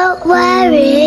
Don't worry.